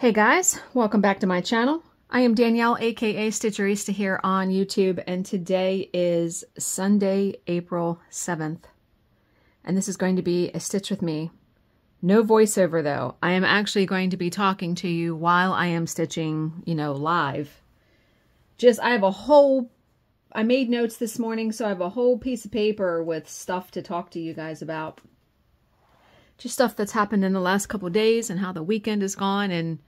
Hey guys, welcome back to my channel. I am Danielle, aka Stitcherista here on YouTube, and today is Sunday, April 7th. And this is going to be a Stitch with me. No voiceover though. I am actually going to be talking to you while I am stitching, you know, live. Just, I have a whole, I made notes this morning, so I have a whole piece of paper with stuff to talk to you guys about just stuff that's happened in the last couple days and how the weekend has gone. And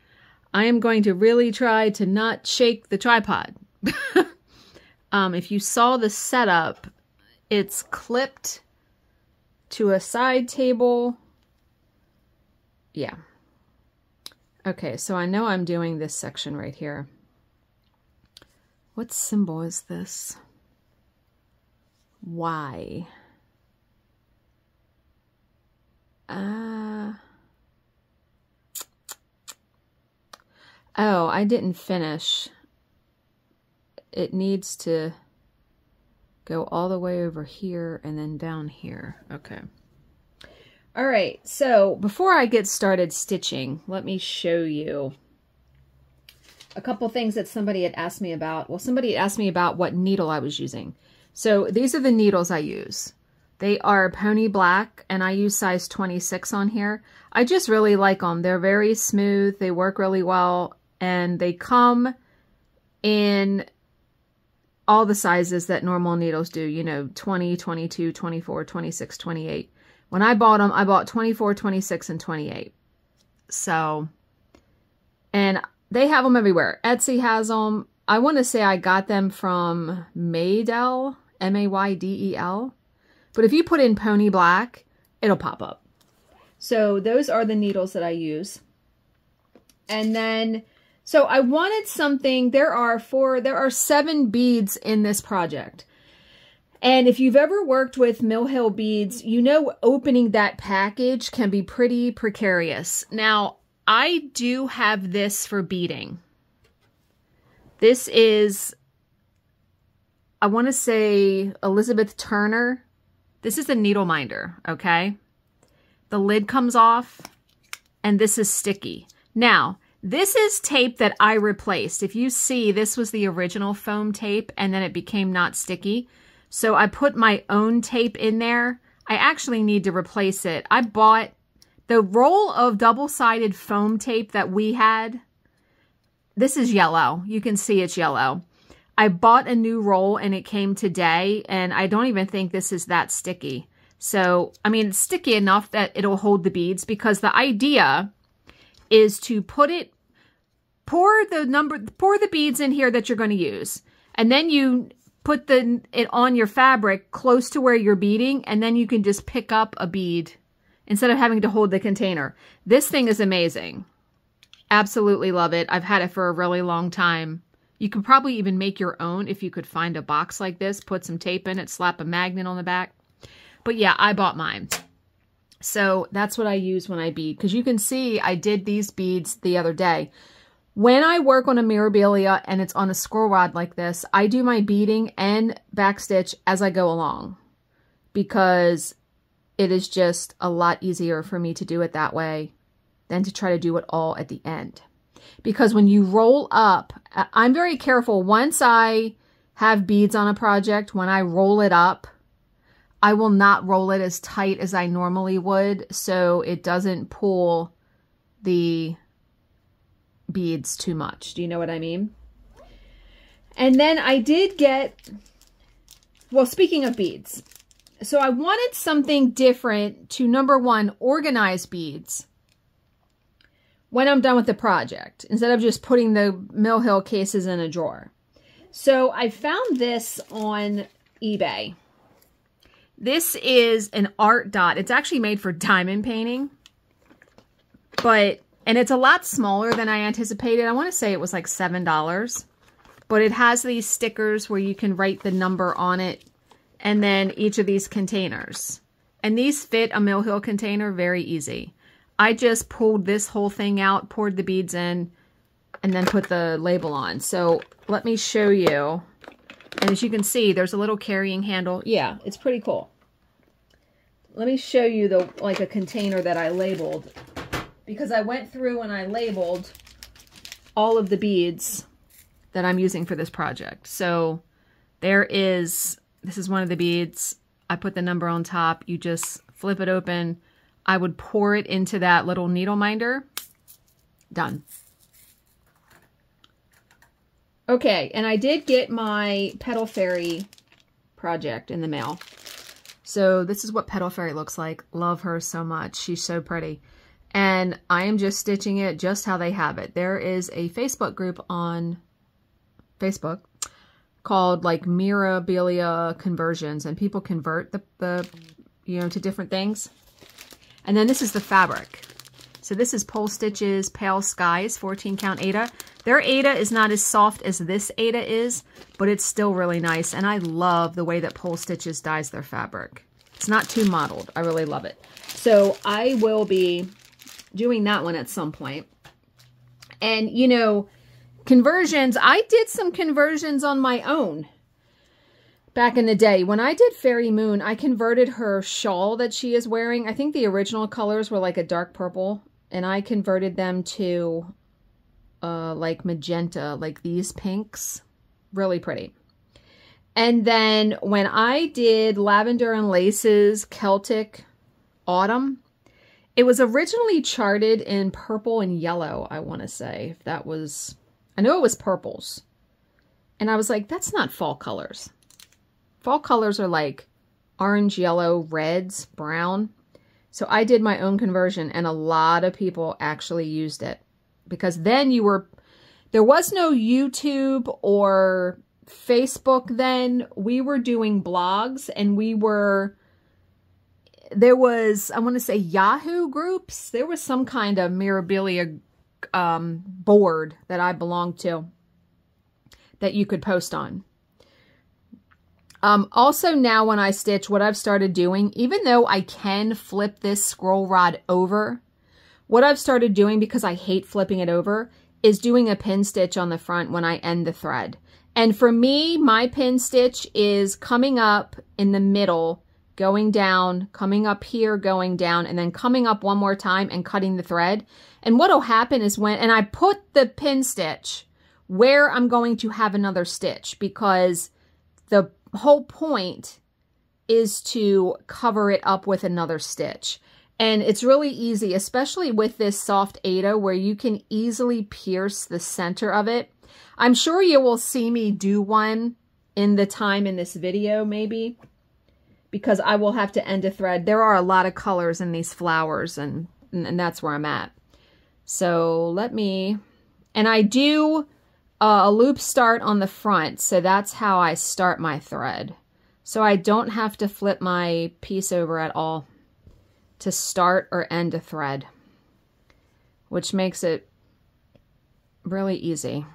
I am going to really try to not shake the tripod. um, if you saw the setup, it's clipped to a side table. Yeah. Okay, so I know I'm doing this section right here. What symbol is this? Y. Uh, oh, I didn't finish. It needs to go all the way over here and then down here. Okay. All right, so before I get started stitching, let me show you a couple things that somebody had asked me about. Well, somebody asked me about what needle I was using. So these are the needles I use. They are pony black and I use size 26 on here. I just really like them. They're very smooth. They work really well and they come in all the sizes that normal needles do, you know, 20, 22, 24, 26, 28. When I bought them, I bought 24, 26, and 28. So, and they have them everywhere. Etsy has them. I want to say I got them from Maydel, M-A-Y-D-E-L. But if you put in Pony Black, it'll pop up. So those are the needles that I use. And then, so I wanted something, there are four, there are seven beads in this project. And if you've ever worked with Mill Hill beads, you know opening that package can be pretty precarious. Now, I do have this for beading. This is, I want to say Elizabeth Turner this is a needle minder, okay? The lid comes off, and this is sticky. Now, this is tape that I replaced. If you see, this was the original foam tape, and then it became not sticky. So I put my own tape in there. I actually need to replace it. I bought the roll of double-sided foam tape that we had. This is yellow. You can see it's yellow. I bought a new roll and it came today and I don't even think this is that sticky. So, I mean, it's sticky enough that it'll hold the beads because the idea is to put it, pour the number, pour the beads in here that you're going to use. And then you put the it on your fabric close to where you're beading and then you can just pick up a bead instead of having to hold the container. This thing is amazing. Absolutely love it. I've had it for a really long time. You could probably even make your own if you could find a box like this, put some tape in it, slap a magnet on the back. But yeah, I bought mine. So that's what I use when I bead. Because you can see I did these beads the other day. When I work on a Mirabilia and it's on a scroll rod like this, I do my beading and backstitch as I go along. Because it is just a lot easier for me to do it that way than to try to do it all at the end because when you roll up, I'm very careful. Once I have beads on a project, when I roll it up, I will not roll it as tight as I normally would so it doesn't pull the beads too much. Do you know what I mean? And then I did get, well, speaking of beads, so I wanted something different to, number one, organize beads when I'm done with the project instead of just putting the Mill Hill cases in a drawer. So I found this on eBay. This is an art dot. It's actually made for diamond painting. But, and it's a lot smaller than I anticipated. I want to say it was like $7. But it has these stickers where you can write the number on it. And then each of these containers. And these fit a Mill Hill container very easy. I just pulled this whole thing out, poured the beads in, and then put the label on. So let me show you. And as you can see, there's a little carrying handle. Yeah, it's pretty cool. Let me show you the like a container that I labeled because I went through and I labeled all of the beads that I'm using for this project. So there is, this is one of the beads. I put the number on top. You just flip it open. I would pour it into that little needle minder. Done. Okay, and I did get my Petal Fairy project in the mail. So this is what Petal Fairy looks like. Love her so much. She's so pretty. And I am just stitching it just how they have it. There is a Facebook group on Facebook called like Mirabilia Conversions. And people convert the, the, you know, to different things. And then this is the fabric. So this is Polstitches Pale Skies 14 count Aida. Their Aida is not as soft as this Aida is, but it's still really nice. And I love the way that Polstitches dyes their fabric. It's not too mottled. I really love it. So I will be doing that one at some point. And, you know, conversions, I did some conversions on my own back in the day. When I did Fairy Moon, I converted her shawl that she is wearing. I think the original colors were like a dark purple, and I converted them to uh, like magenta, like these pinks. Really pretty. And then when I did Lavender and Laces Celtic Autumn, it was originally charted in purple and yellow, I want to say. If that was, I know it was purples. And I was like, that's not fall colors. Fall colors are like orange, yellow, reds, brown. So I did my own conversion and a lot of people actually used it because then you were, there was no YouTube or Facebook then. We were doing blogs and we were, there was, I want to say Yahoo groups. There was some kind of Mirabilia um, board that I belonged to that you could post on. Um, also now when I stitch, what I've started doing, even though I can flip this scroll rod over, what I've started doing, because I hate flipping it over, is doing a pin stitch on the front when I end the thread. And for me, my pin stitch is coming up in the middle, going down, coming up here, going down, and then coming up one more time and cutting the thread. And what'll happen is when, and I put the pin stitch where I'm going to have another stitch because the whole point is to cover it up with another stitch. And it's really easy, especially with this soft Aida where you can easily pierce the center of it. I'm sure you will see me do one in the time in this video, maybe, because I will have to end a thread. There are a lot of colors in these flowers, and, and that's where I'm at. So let me, and I do uh, a loop start on the front, so that's how I start my thread. So I don't have to flip my piece over at all to start or end a thread, which makes it really easy.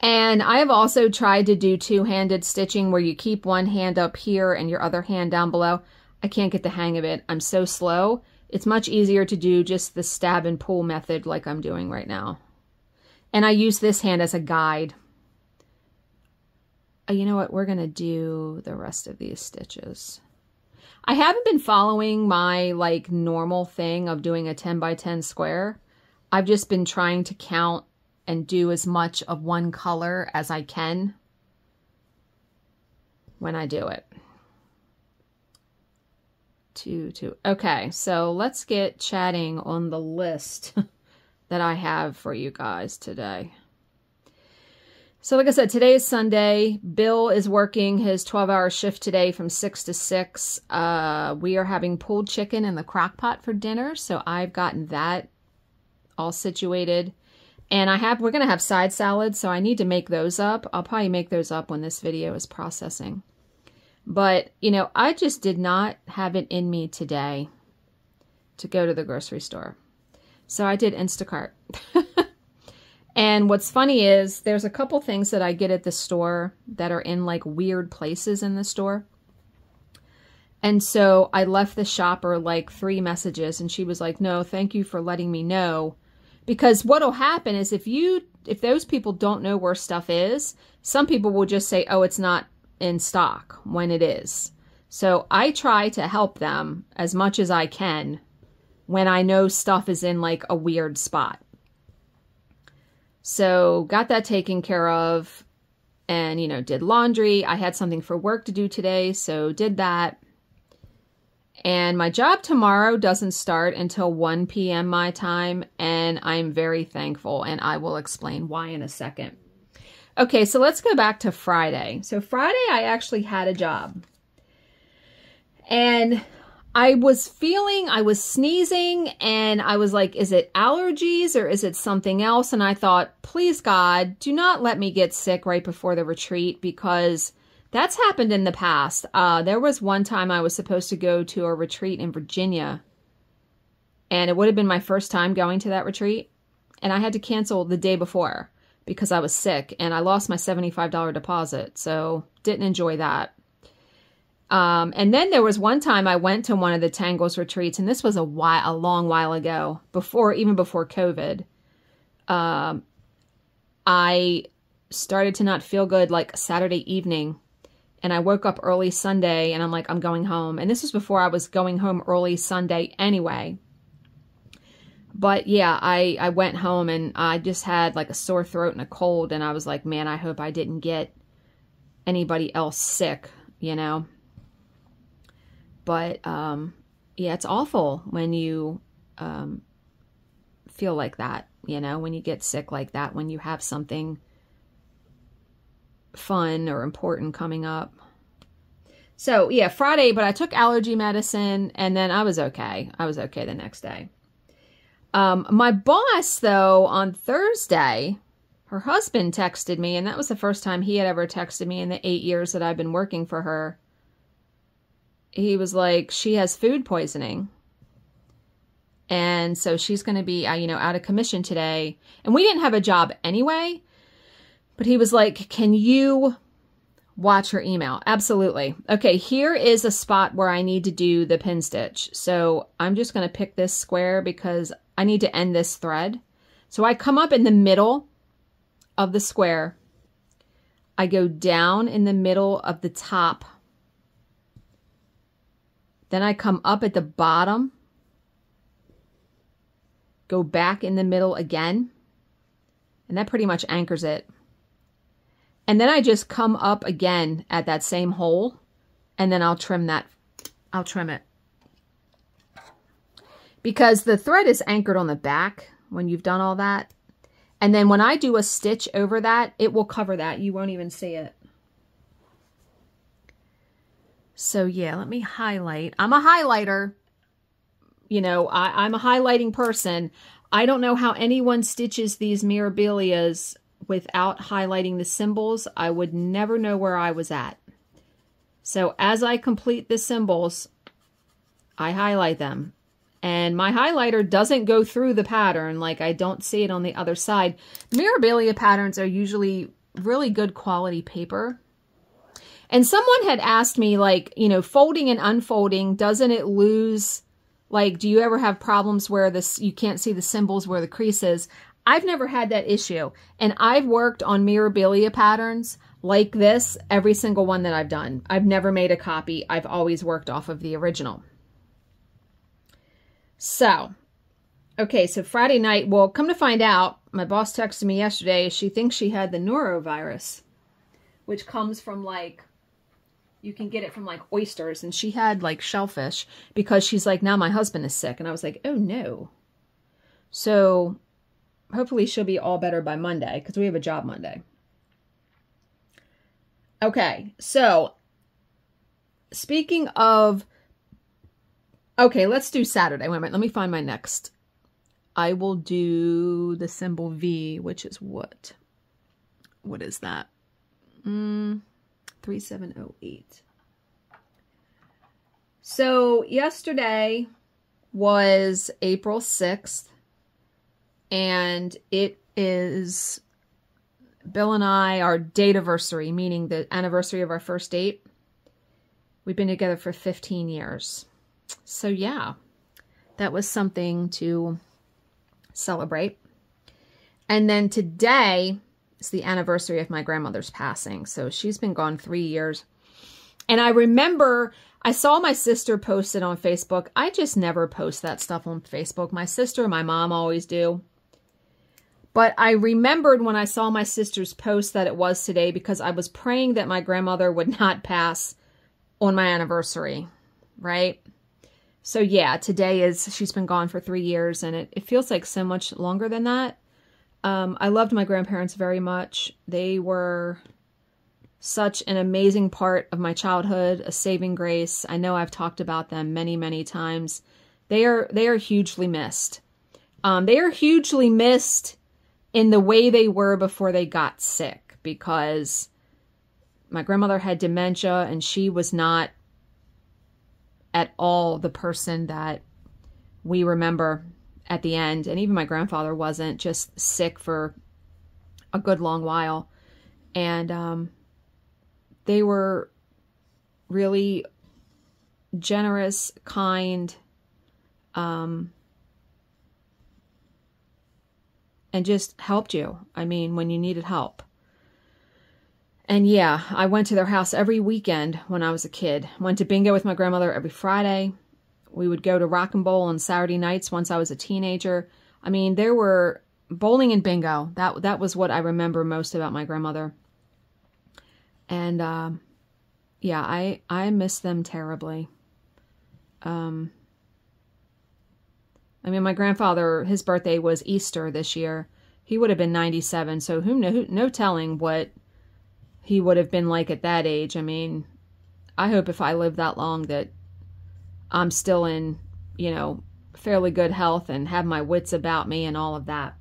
And I have also tried to do two-handed stitching where you keep one hand up here and your other hand down below. I can't get the hang of it. I'm so slow. It's much easier to do just the stab and pull method like I'm doing right now. And I use this hand as a guide. Uh, you know what? We're going to do the rest of these stitches. I haven't been following my like normal thing of doing a 10 by 10 square. I've just been trying to count and do as much of one color as I can when I do it. Two, two. Okay, so let's get chatting on the list that I have for you guys today. So like I said, today is Sunday. Bill is working his 12-hour shift today from 6 to 6. Uh, we are having pulled chicken in the crock pot for dinner, so I've gotten that all situated. And I have, we're going to have side salads, so I need to make those up. I'll probably make those up when this video is processing. But, you know, I just did not have it in me today to go to the grocery store. So I did Instacart. and what's funny is there's a couple things that I get at the store that are in like weird places in the store. And so I left the shopper like three messages and she was like, no, thank you for letting me know because what'll happen is if you if those people don't know where stuff is, some people will just say, "Oh, it's not in stock" when it is. So I try to help them as much as I can when I know stuff is in like a weird spot. So got that taken care of and, you know, did laundry. I had something for work to do today, so did that. And my job tomorrow doesn't start until 1 p.m. my time, and I'm very thankful, and I will explain why in a second. Okay, so let's go back to Friday. So Friday, I actually had a job. And I was feeling, I was sneezing and I was like, is it allergies or is it something else? And I thought, please God, do not let me get sick right before the retreat because that's happened in the past. Uh, there was one time I was supposed to go to a retreat in Virginia and it would have been my first time going to that retreat. And I had to cancel the day before because I was sick and I lost my $75 deposit. So didn't enjoy that. Um, and then there was one time I went to one of the Tangles retreats, and this was a while, a long while ago, before even before COVID. Um, I started to not feel good like Saturday evening, and I woke up early Sunday, and I'm like, I'm going home. And this was before I was going home early Sunday anyway. But yeah, I I went home and I just had like a sore throat and a cold, and I was like, man, I hope I didn't get anybody else sick, you know. But um, yeah, it's awful when you um, feel like that, you know, when you get sick like that, when you have something fun or important coming up. So yeah, Friday, but I took allergy medicine and then I was okay. I was okay the next day. Um, my boss, though, on Thursday, her husband texted me, and that was the first time he had ever texted me in the eight years that I've been working for her he was like, she has food poisoning. And so she's going to be, uh, you know, out of commission today. And we didn't have a job anyway. But he was like, can you watch her email? Absolutely. Okay, here is a spot where I need to do the pin stitch. So I'm just going to pick this square because I need to end this thread. So I come up in the middle of the square. I go down in the middle of the top then I come up at the bottom, go back in the middle again, and that pretty much anchors it. And then I just come up again at that same hole, and then I'll trim that, I'll trim it. Because the thread is anchored on the back when you've done all that. And then when I do a stitch over that, it will cover that. You won't even see it. So yeah, let me highlight. I'm a highlighter. You know, I, I'm a highlighting person. I don't know how anyone stitches these Mirabilias without highlighting the symbols. I would never know where I was at. So as I complete the symbols, I highlight them. And my highlighter doesn't go through the pattern, like I don't see it on the other side. Mirabilia patterns are usually really good quality paper. And someone had asked me, like, you know, folding and unfolding, doesn't it lose, like, do you ever have problems where this you can't see the symbols where the crease is? I've never had that issue. And I've worked on Mirabilia patterns like this, every single one that I've done. I've never made a copy. I've always worked off of the original. So, okay, so Friday night, well, come to find out, my boss texted me yesterday, she thinks she had the norovirus, which comes from like you can get it from like oysters. And she had like shellfish because she's like now my husband is sick. And i was like oh no. So hopefully she'll be all better by monday because we have a job monday. Okay so speaking of okay let's do saturday. Wait a minute let me find my next. I will do the symbol v which is what? What is that? Mm 3708. So yesterday was April 6th, and it is Bill and I, our date anniversary, meaning the anniversary of our first date. We've been together for 15 years. So yeah, that was something to celebrate. And then today it's the anniversary of my grandmother's passing. So she's been gone three years. And I remember I saw my sister post it on Facebook. I just never post that stuff on Facebook. My sister and my mom always do. But I remembered when I saw my sister's post that it was today because I was praying that my grandmother would not pass on my anniversary, right? So yeah, today is, she's been gone for three years and it, it feels like so much longer than that. Um, I loved my grandparents very much. They were such an amazing part of my childhood, a saving grace. I know I've talked about them many, many times. They are they are hugely missed. Um, they are hugely missed in the way they were before they got sick because my grandmother had dementia and she was not at all the person that we remember at the end. And even my grandfather wasn't just sick for a good long while. And um, they were really generous, kind, um, and just helped you. I mean, when you needed help. And yeah, I went to their house every weekend when I was a kid. Went to bingo with my grandmother every Friday. We would go to rock and bowl on Saturday nights once I was a teenager. I mean, there were bowling and bingo. That that was what I remember most about my grandmother. And uh, yeah, I I miss them terribly. Um, I mean, my grandfather, his birthday was Easter this year. He would have been 97, so who know, no telling what he would have been like at that age. I mean, I hope if I live that long that I'm still in, you know, fairly good health and have my wits about me and all of that.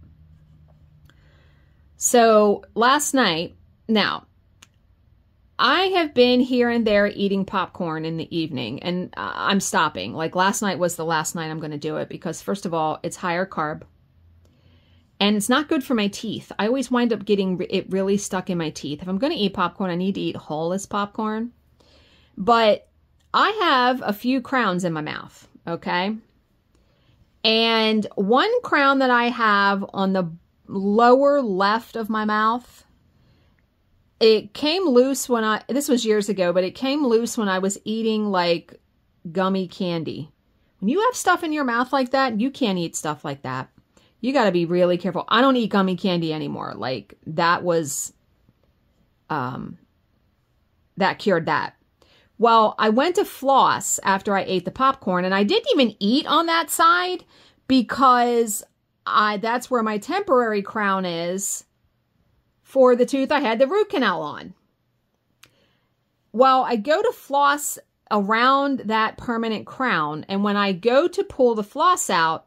So last night, now, I have been here and there eating popcorn in the evening and I'm stopping. Like last night was the last night I'm going to do it because, first of all, it's higher carb and it's not good for my teeth. I always wind up getting it really stuck in my teeth. If I'm going to eat popcorn, I need to eat hulless popcorn. But I have a few crowns in my mouth, okay? And one crown that I have on the lower left of my mouth, it came loose when I, this was years ago, but it came loose when I was eating like gummy candy. When you have stuff in your mouth like that, you can't eat stuff like that you got to be really careful. I don't eat gummy candy anymore. Like that was, um, that cured that. Well, I went to floss after I ate the popcorn and I didn't even eat on that side because I, that's where my temporary crown is for the tooth I had the root canal on. Well, I go to floss around that permanent crown and when I go to pull the floss out,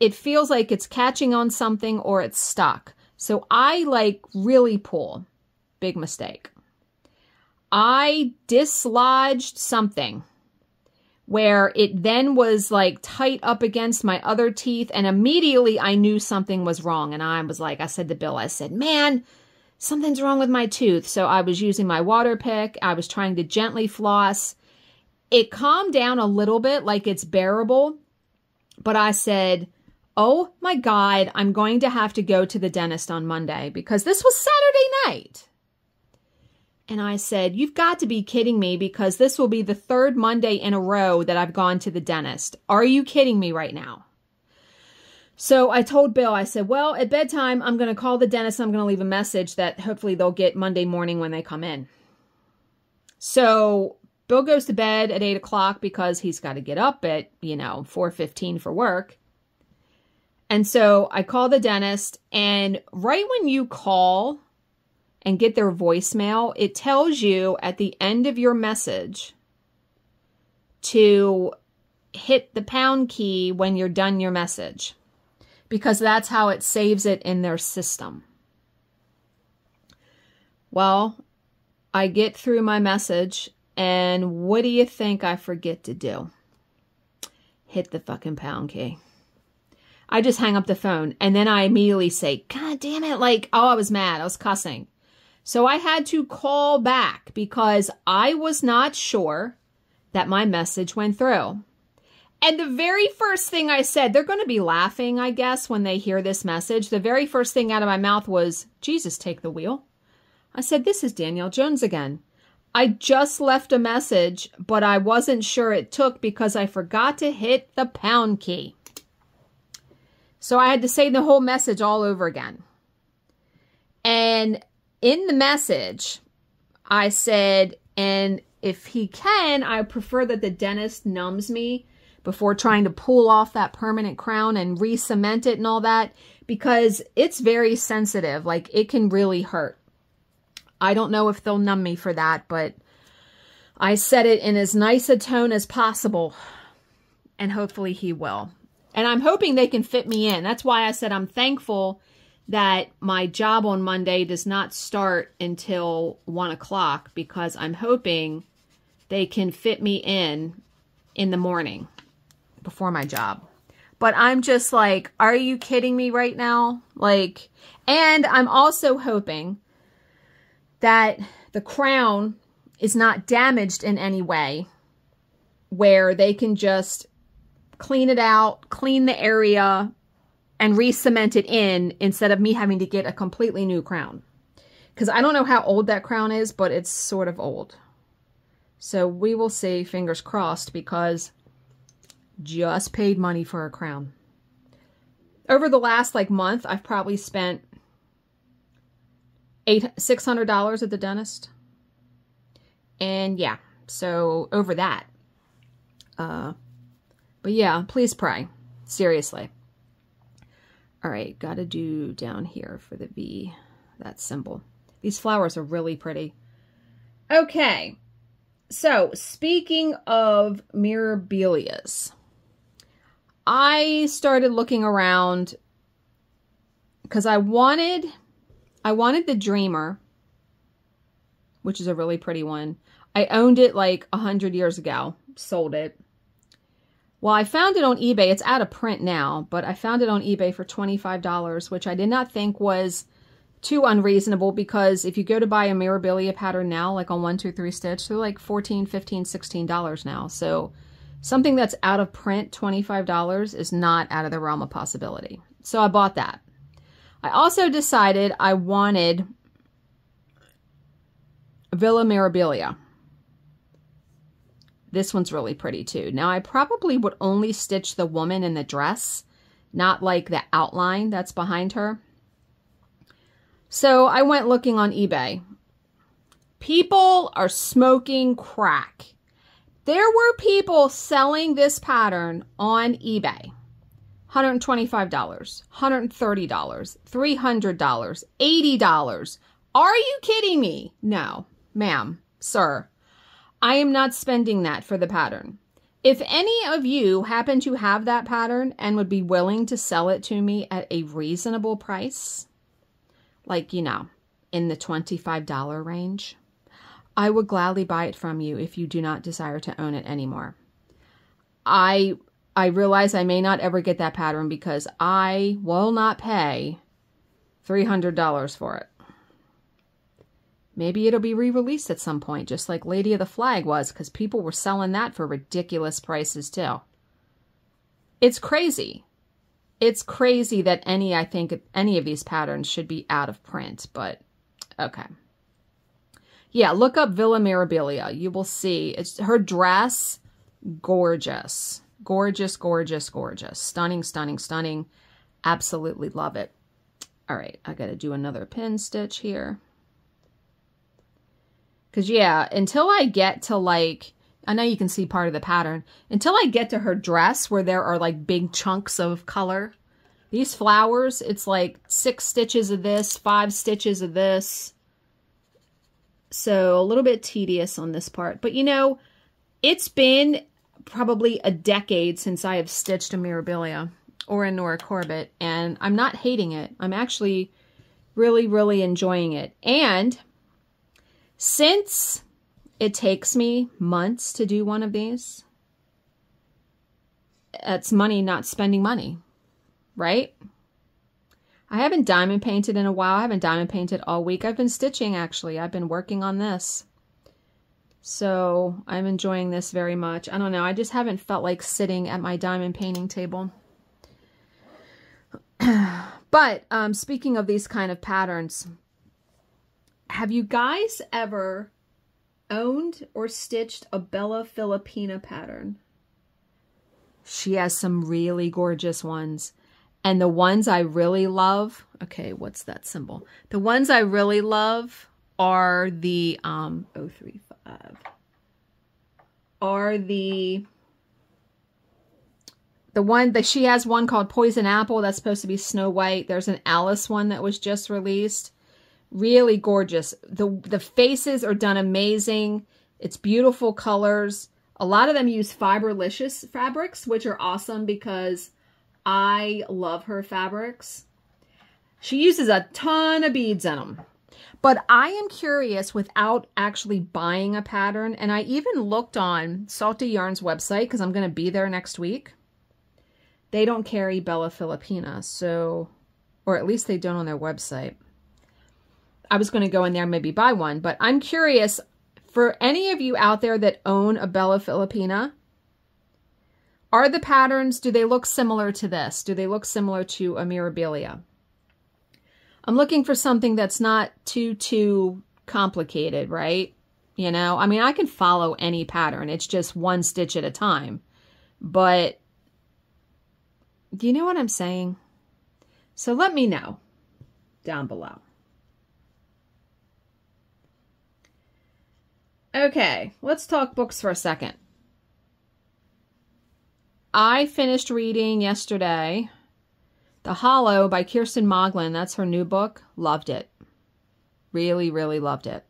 it feels like it's catching on something or it's stuck. So I like really pull. Big mistake. I dislodged something where it then was like tight up against my other teeth and immediately I knew something was wrong and I was like I said to Bill I said man something's wrong with my tooth. So I was using my Waterpik. I was trying to gently floss. It calmed down a little bit like it's bearable but I said oh my God, I'm going to have to go to the dentist on Monday because this was Saturday night. And I said, You've got to be kidding me because this will be the third Monday in a row that I've gone to the dentist. Are you kidding me right now? So I told Bill, I said, Well, at bedtime, I'm going to call the dentist. I'm going to leave a message that hopefully they'll get Monday morning when they come in. So Bill goes to bed at 8 o'clock because he's got to get up at, you know, 4.15 for work. And so I call the dentist, and right when you call and get their voicemail, it tells you at the end of your message to hit the pound key when you're done your message because that's how it saves it in their system. Well, I get through my message, and what do you think I forget to do? Hit the fucking pound key. I just hang up the phone and then I immediately say, God damn it. Like, oh, I was mad. I was cussing. So I had to call back because I was not sure that my message went through. And the very first thing I said, they're going to be laughing, I guess, when they hear this message. The very first thing out of my mouth was, Jesus, take the wheel. I said, This is Danielle Jones again. I just left a message, but I wasn't sure it took because I forgot to hit the pound key. So I had to say the whole message all over again. And in the message, I said, and if he can, I prefer that the dentist numbs me before trying to pull off that permanent crown and re-cement it and all that because it's very sensitive. Like it can really hurt. I don't know if they'll numb me for that, but I said it in as nice a tone as possible and hopefully he will. And I'm hoping they can fit me in. That's why I said I'm thankful that my job on Monday does not start until one o'clock because I'm hoping they can fit me in in the morning before my job. But I'm just like, are you kidding me right now? Like, and I'm also hoping that the crown is not damaged in any way where they can just clean it out, clean the area, and re-cement it in instead of me having to get a completely new crown. Because I don't know how old that crown is, but it's sort of old. So we will see, fingers crossed, because just paid money for a crown. Over the last like month, I've probably spent eight six hundred dollars at the dentist. And yeah, so over that. Uh but yeah, please pray. Seriously. All right, got to do down here for the V, that symbol. These flowers are really pretty. Okay, so speaking of mirabilias, I started looking around because I wanted, I wanted the Dreamer, which is a really pretty one. I owned it like a hundred years ago, sold it. Well, I found it on eBay. It's out of print now, but I found it on eBay for $25, which I did not think was too unreasonable because if you go to buy a Mirabilia pattern now, like on 123 Stitch, they're like $14, $15, $16 now. So something that's out of print, $25, is not out of the realm of possibility. So I bought that. I also decided I wanted Villa Mirabilia. This one's really pretty too. Now I probably would only stitch the woman in the dress, not like the outline that's behind her. So I went looking on eBay. People are smoking crack. There were people selling this pattern on eBay. $125, $130, $300, $80. Are you kidding me? No, ma'am, sir. I am not spending that for the pattern. If any of you happen to have that pattern and would be willing to sell it to me at a reasonable price, like, you know, in the $25 range, I would gladly buy it from you if you do not desire to own it anymore. I I realize I may not ever get that pattern because I will not pay $300 for it. Maybe it'll be re-released at some point, just like Lady of the Flag was, because people were selling that for ridiculous prices too. It's crazy. It's crazy that any, I think, any of these patterns should be out of print, but okay. Yeah, look up Villa Mirabilia. You will see. It's her dress, gorgeous. Gorgeous, gorgeous, gorgeous. Stunning, stunning, stunning. Absolutely love it. All right, I got to do another pin stitch here. Because, yeah, until I get to, like, I know you can see part of the pattern. Until I get to her dress where there are, like, big chunks of color, these flowers, it's like six stitches of this, five stitches of this. So a little bit tedious on this part. But, you know, it's been probably a decade since I have stitched a Mirabilia or a Nora Corbett, and I'm not hating it. I'm actually really, really enjoying it. And since it takes me months to do one of these, it's money not spending money, right? I haven't diamond painted in a while. I haven't diamond painted all week. I've been stitching, actually. I've been working on this. So I'm enjoying this very much. I don't know. I just haven't felt like sitting at my diamond painting table. but um, speaking of these kind of patterns, have you guys ever owned or stitched a Bella Filipina pattern? She has some really gorgeous ones. And the ones I really love, okay, what's that symbol? The ones I really love are the um 035 are the the one that she has one called Poison Apple that's supposed to be Snow White. There's an Alice one that was just released. Really gorgeous. The the faces are done amazing. It's beautiful colors. A lot of them use fiberlicious fabrics, which are awesome because I love her fabrics. She uses a ton of beads in them. But I am curious without actually buying a pattern. And I even looked on Salty Yarn's website because I'm going to be there next week. They don't carry Bella Filipina, so, or at least they don't on their website. I was going to go in there and maybe buy one, but I'm curious for any of you out there that own a Bella Filipina, are the patterns, do they look similar to this? Do they look similar to a Mirabilia? I'm looking for something that's not too, too complicated, right? You know, I mean, I can follow any pattern. It's just one stitch at a time. But do you know what I'm saying? So let me know down below. Okay, let's talk books for a second. I finished reading yesterday The Hollow by Kirsten Moglen. That's her new book. Loved it. Really, really loved it.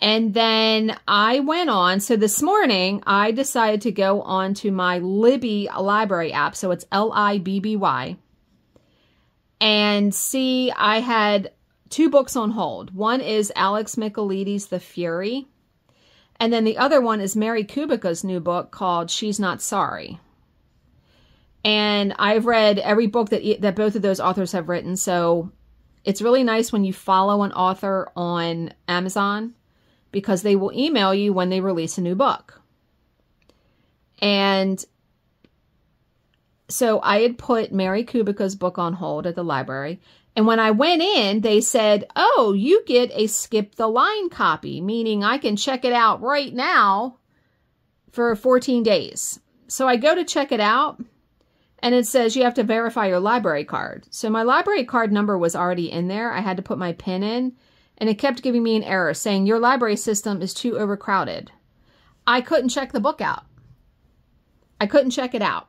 And then I went on. So this morning, I decided to go on to my Libby library app. So it's L I B B Y. And see, I had two books on hold. One is Alex Michaelides' The Fury. And then the other one is Mary Kubica's new book called She's Not Sorry. And I've read every book that that both of those authors have written. So it's really nice when you follow an author on Amazon because they will email you when they release a new book. And so I had put Mary Kubica's book on hold at the library. And when I went in, they said, Oh, you get a skip the line copy, meaning I can check it out right now for 14 days. So I go to check it out and it says you have to verify your library card. So my library card number was already in there. I had to put my PIN in and it kept giving me an error saying your library system is too overcrowded. I couldn't check the book out. I couldn't check it out.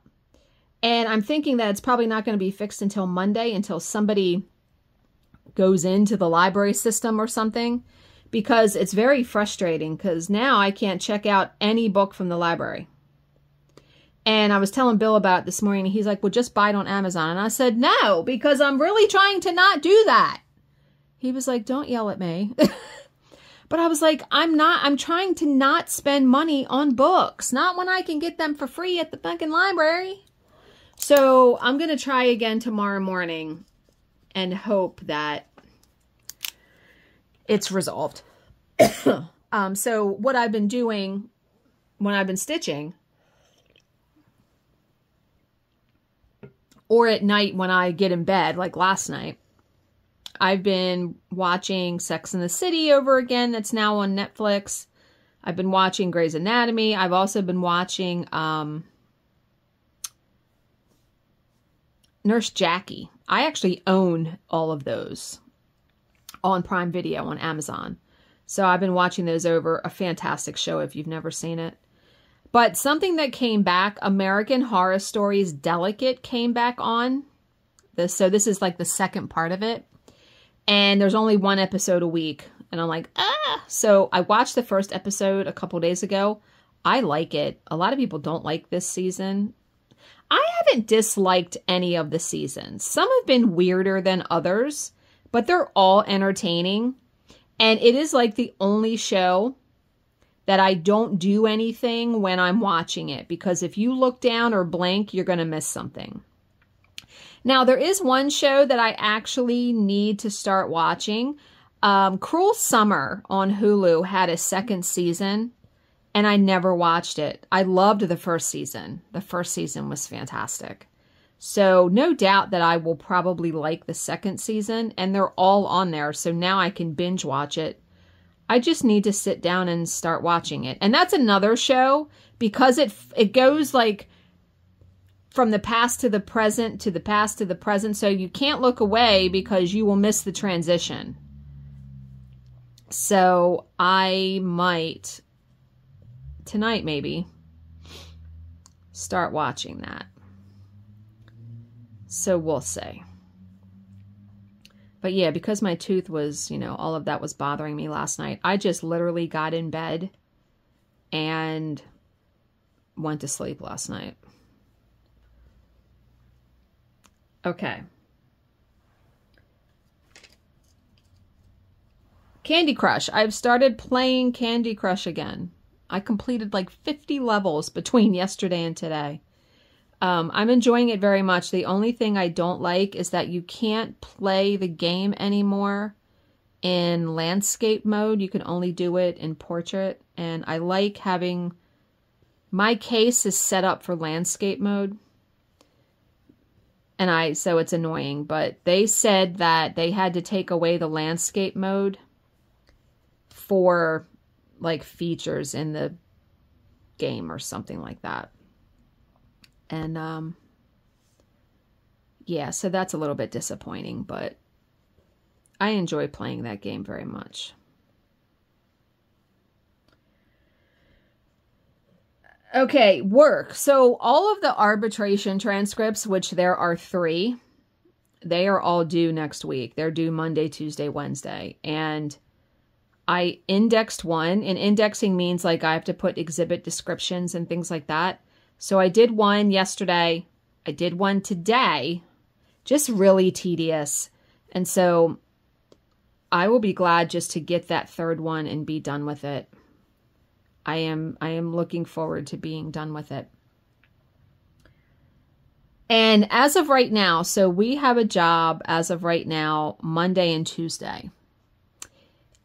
And I'm thinking that it's probably not going to be fixed until Monday, until somebody goes into the library system or something, because it's very frustrating because now I can't check out any book from the library. And I was telling Bill about it this morning, and he's like, well, just buy it on Amazon. And I said, no, because I'm really trying to not do that. He was like, don't yell at me. but I was like, I'm not, I'm trying to not spend money on books, not when I can get them for free at the fucking library. So I'm going to try again tomorrow morning and hope that it's resolved. um, so what I've been doing when I've been stitching or at night when I get in bed, like last night, I've been watching Sex in the City over again. That's now on Netflix. I've been watching Grey's Anatomy. I've also been watching um, Nurse Jackie. I actually own all of those on Prime Video on Amazon. So I've been watching those over. A fantastic show if you've never seen it. But something that came back, American Horror Stories Delicate came back on. This, so this is like the second part of it and there's only one episode a week. And I'm like, ah. So I watched the first episode a couple days ago. I like it. A lot of people don't like this season. I haven't disliked any of the seasons. Some have been weirder than others, but they're all entertaining. And it is like the only show that I don't do anything when I'm watching it because if you look down or blink, you're going to miss something. Now, there is one show that I actually need to start watching. Um, Cruel Summer on Hulu had a second season, and I never watched it. I loved the first season. The first season was fantastic. So, no doubt that I will probably like the second season, and they're all on there. So now I can binge watch it. I just need to sit down and start watching it. And that's another show because it it goes like from the past to the present to the past to the present. So you can't look away because you will miss the transition. So I might tonight maybe start watching that. So we'll see. But yeah, because my tooth was, you know, all of that was bothering me last night, I just literally got in bed and went to sleep last night. Okay. Candy Crush. I've started playing Candy Crush again. I completed like 50 levels between yesterday and today. Um, I'm enjoying it very much. The only thing I don't like is that you can't play the game anymore in landscape mode. You can only do it in portrait. And I like having my case is set up for landscape mode. And I, so it's annoying, but they said that they had to take away the landscape mode for like features in the game or something like that. And um yeah, so that's a little bit disappointing, but I enjoy playing that game very much. Okay, work. So all of the arbitration transcripts, which there are three, they are all due next week. They're due Monday, Tuesday, Wednesday. And I indexed one, and indexing means like I have to put exhibit descriptions and things like that. So I did one yesterday. I did one today. Just really tedious. And so I will be glad just to get that third one and be done with it. I am I am looking forward to being done with it. And as of right now, so we have a job as of right now, Monday and Tuesday.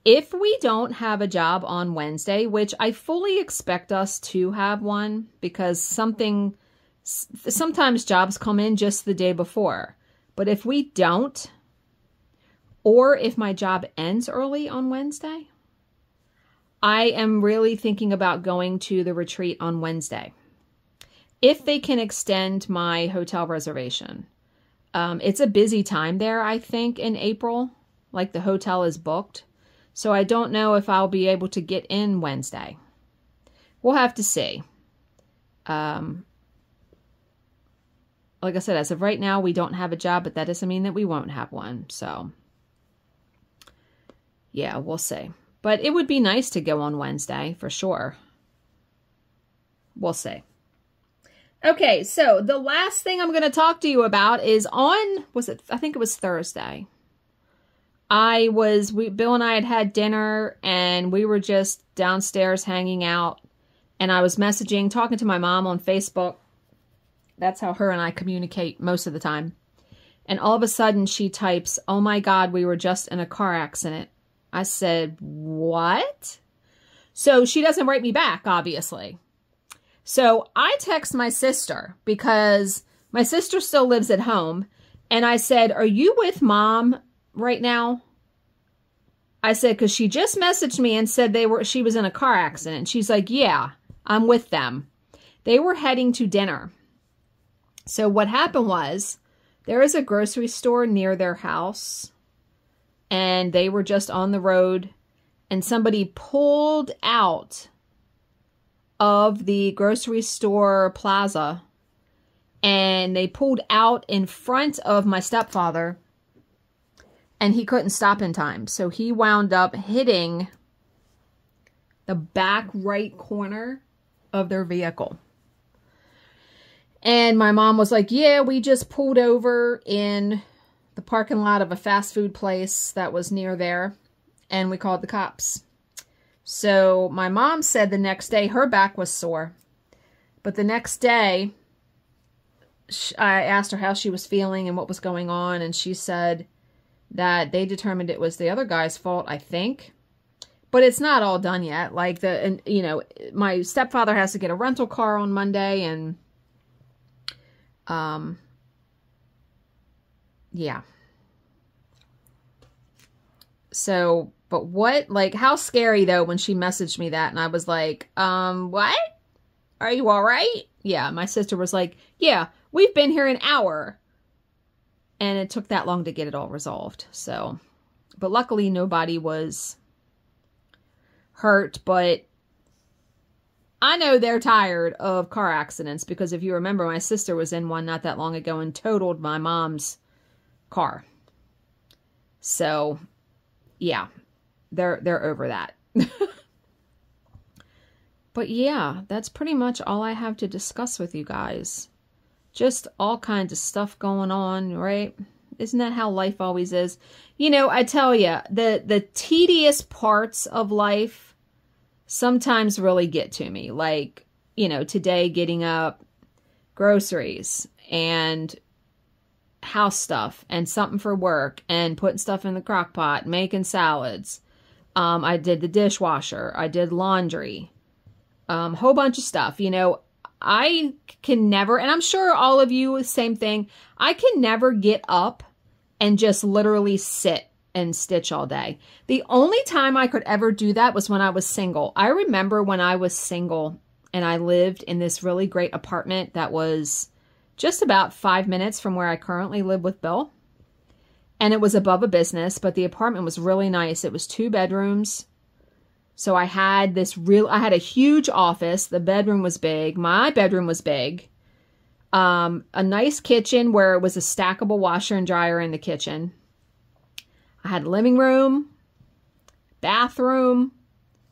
If we don't have a job on Wednesday, which I fully expect us to have one because something, sometimes jobs come in just the day before. But if we don't, or if my job ends early on Wednesday, I am really thinking about going to the retreat on Wednesday. If they can extend my hotel reservation. Um, it's a busy time there, I think, in April. Like the hotel is booked. So I don't know if I'll be able to get in Wednesday. We'll have to see. Um, like I said, as of right now, we don't have a job, but that doesn't mean that we won't have one. So, yeah, we'll see. But it would be nice to go on Wednesday for sure. We'll see. Okay, so the last thing I'm going to talk to you about is on, was it, I think it was Thursday. I was, we, Bill and I had had dinner and we were just downstairs hanging out. And I was messaging, talking to my mom on Facebook. That's how her and I communicate most of the time. And all of a sudden she types, Oh my God, we were just in a car accident. I said, What? So she doesn't write me back, obviously. So I text my sister because my sister still lives at home. And I said, Are you with mom right now? I said, because she just messaged me and said they were she was in a car accident. She's like, yeah, I'm with them. They were heading to dinner. So what happened was there is a grocery store near their house and they were just on the road and somebody pulled out of the grocery store plaza and they pulled out in front of my stepfather and he couldn't stop in time. So he wound up hitting the back right corner of their vehicle. And my mom was like, yeah, we just pulled over in the parking lot of a fast food place that was near there. And we called the cops. So my mom said the next day her back was sore. But the next day, I asked her how she was feeling and what was going on. And she said that they determined it was the other guy's fault, I think. But it's not all done yet. Like the, and you know, my stepfather has to get a rental car on Monday and, um, yeah. So, but what, like, how scary though when she messaged me that and I was like, um, what? Are you all right? Yeah, my sister was like, yeah, we've been here an hour. And it took that long to get it all resolved. So, but luckily nobody was hurt, but I know they're tired of car accidents because if you remember, my sister was in one not that long ago and totaled my mom's car. So, yeah, they're they're over that. but yeah, that's pretty much all I have to discuss with you guys. Just all kinds of stuff going on, right? Isn't that how life always is? You know, I tell you, the the tedious parts of life sometimes really get to me. Like, you know, today getting up groceries and house stuff and something for work and putting stuff in the crock pot, making salads. Um, I did the dishwasher. I did laundry. Um, whole bunch of stuff. You know, I can never, and I'm sure all of you, same thing. I can never get up and just literally sit and stitch all day. The only time I could ever do that was when I was single. I remember when I was single and I lived in this really great apartment that was just about five minutes from where I currently live with Bill. And it was above a business, but the apartment was really nice. It was two bedrooms. So I had this real, I had a huge office. The bedroom was big. My bedroom was big. Um, a nice kitchen where it was a stackable washer and dryer in the kitchen. I had a living room, bathroom,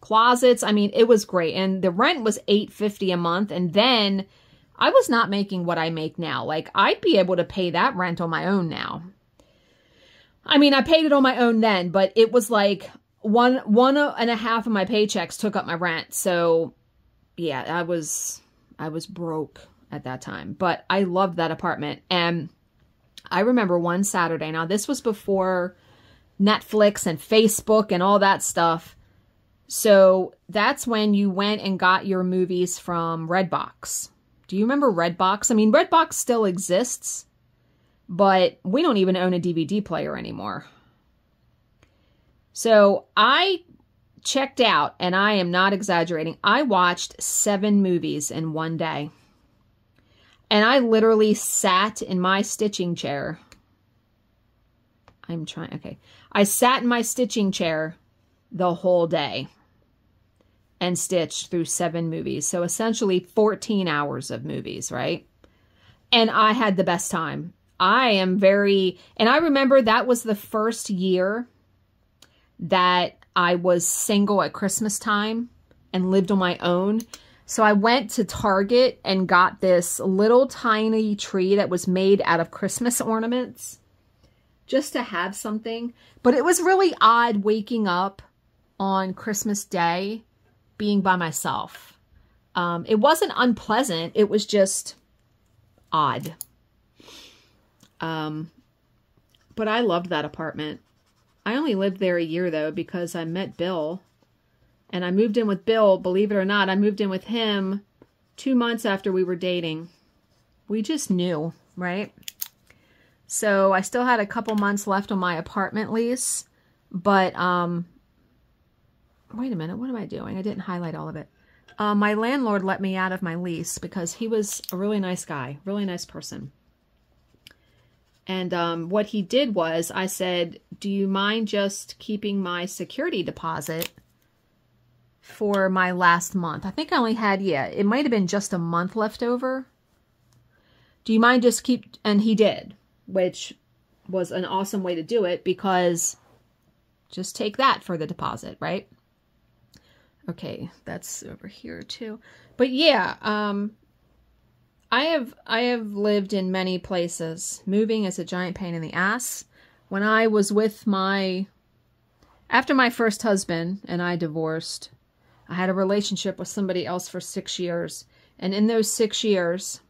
closets. I mean, it was great. And the rent was 850 a month. And then I was not making what I make now. Like, I'd be able to pay that rent on my own now. I mean, I paid it on my own then, but it was like one one and a half of my paychecks took up my rent. So, yeah, I was I was broke at that time. But I loved that apartment. And I remember one Saturday. Now, this was before Netflix and Facebook and all that stuff. So that's when you went and got your movies from Redbox. Do you remember Redbox? I mean, Redbox still exists, but we don't even own a DVD player anymore. So I checked out, and I am not exaggerating. I watched seven movies in one day. And I literally sat in my stitching chair. I'm trying, okay. I sat in my stitching chair the whole day and stitched through seven movies. So essentially 14 hours of movies, right? And I had the best time. I am very, and I remember that was the first year that I was single at Christmas time and lived on my own. So I went to Target and got this little tiny tree that was made out of Christmas ornaments just to have something. But it was really odd waking up on Christmas Day being by myself. Um, it wasn't unpleasant. It was just odd. Um, but I loved that apartment. I only lived there a year though because I met Bill and I moved in with Bill. Believe it or not, I moved in with him two months after we were dating. We just knew, right? So I still had a couple months left on my apartment lease, but um, wait a minute, what am I doing? I didn't highlight all of it. Uh, my landlord let me out of my lease because he was a really nice guy, really nice person. And um, what he did was I said, do you mind just keeping my security deposit for my last month? I think I only had, yeah, it might have been just a month left over. Do you mind just keep, and he did, which was an awesome way to do it because just take that for the deposit, right? Okay, that's over here too. But yeah, um, I have I have lived in many places. Moving is a giant pain in the ass. When I was with my after my first husband and I divorced, I had a relationship with somebody else for 6 years, and in those 6 years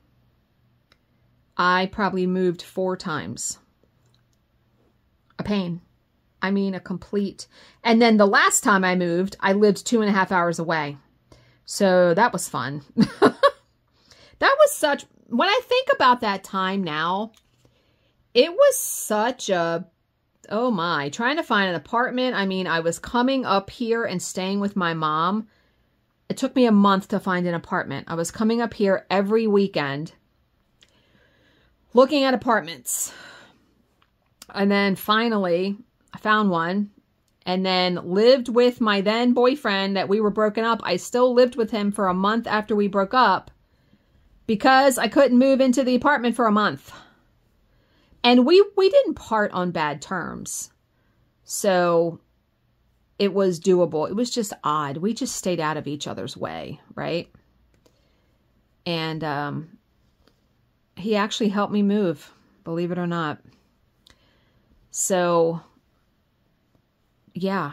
I probably moved 4 times. A pain. I mean, a complete. And then the last time I moved, I lived two and a half hours away. So that was fun. that was such, when I think about that time now, it was such a, oh my, trying to find an apartment. I mean, I was coming up here and staying with my mom. It took me a month to find an apartment. I was coming up here every weekend. looking at apartments. And then finally, I found one and then lived with my then boyfriend that we were broken up. I still lived with him for a month after we broke up because I couldn't move into the apartment for a month. And we we didn't part on bad terms. So it was doable. It was just odd. We just stayed out of each other's way, right? And um he actually helped me move, believe it or not. So yeah,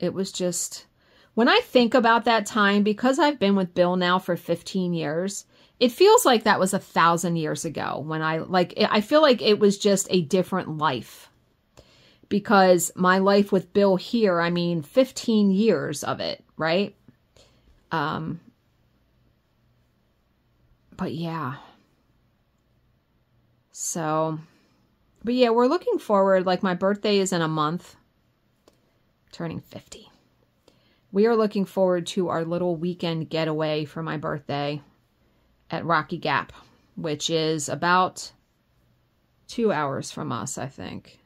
it was just when I think about that time, because I've been with Bill now for 15 years, it feels like that was a thousand years ago when I like, I feel like it was just a different life because my life with Bill here, I mean, 15 years of it, right? Um, but yeah. So, but yeah, we're looking forward. Like my birthday is in a month turning 50. We are looking forward to our little weekend getaway for my birthday at Rocky Gap, which is about two hours from us, I think.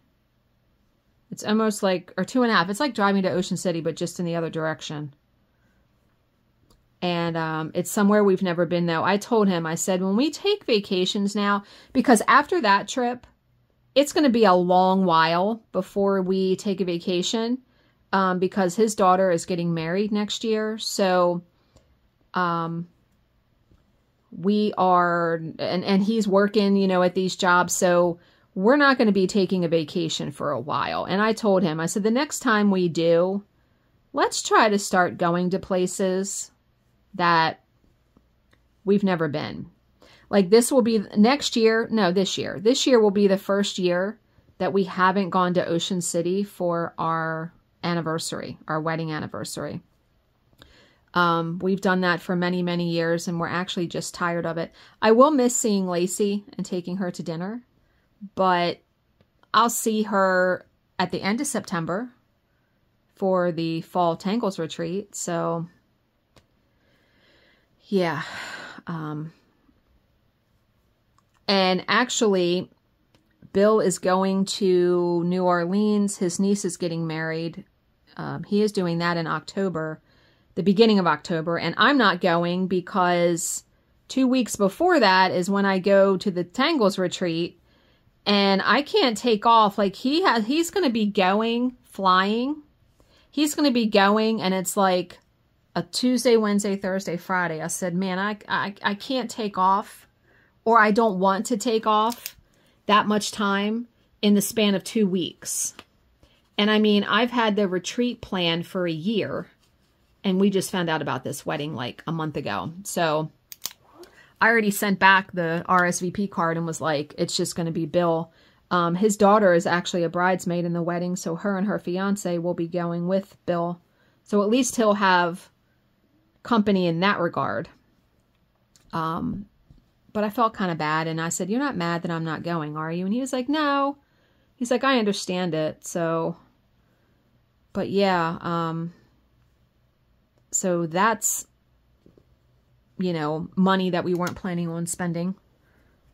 It's almost like, or two and a half. It's like driving to Ocean City, but just in the other direction. And um, it's somewhere we've never been, though. I told him, I said, when we take vacations now, because after that trip, it's going to be a long while before we take a vacation um, because his daughter is getting married next year. So, um, we are, and, and he's working, you know, at these jobs. So we're not going to be taking a vacation for a while. And I told him, I said, the next time we do, let's try to start going to places that we've never been. Like this will be next year. No, this year. This year will be the first year that we haven't gone to Ocean City for our anniversary, our wedding anniversary. Um, we've done that for many, many years, and we're actually just tired of it. I will miss seeing Lacey and taking her to dinner, but I'll see her at the end of September for the fall Tangles retreat. So, yeah. Um, and actually, Bill is going to New Orleans. His niece is getting married. Um, he is doing that in October, the beginning of October. And I'm not going because two weeks before that is when I go to the Tangles retreat. And I can't take off. Like he has, he's going to be going, flying. He's going to be going and it's like a Tuesday, Wednesday, Thursday, Friday. I said, man, I, I, I can't take off or I don't want to take off that much time in the span of two weeks. And I mean, I've had the retreat planned for a year, and we just found out about this wedding like a month ago. So I already sent back the RSVP card and was like, it's just going to be Bill. Um, his daughter is actually a bridesmaid in the wedding, so her and her fiance will be going with Bill. So at least he'll have company in that regard. Um, but I felt kind of bad. And I said, You're not mad that I'm not going, are you? And he was like, No. He's like, I understand it. So, but yeah, um, so that's, you know, money that we weren't planning on spending.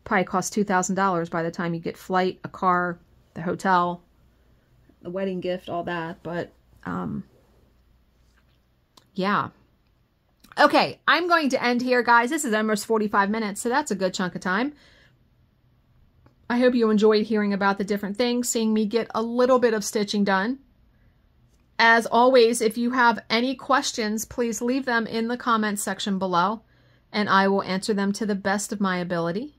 Probably cost $2,000 by the time you get flight, a car, the hotel, the wedding gift, all that. But, um, yeah. Okay, I'm going to end here, guys. This is almost 45 minutes, so that's a good chunk of time. I hope you enjoyed hearing about the different things, seeing me get a little bit of stitching done. As always, if you have any questions, please leave them in the comments section below, and I will answer them to the best of my ability.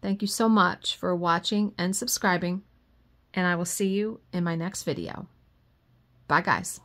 Thank you so much for watching and subscribing, and I will see you in my next video. Bye, guys.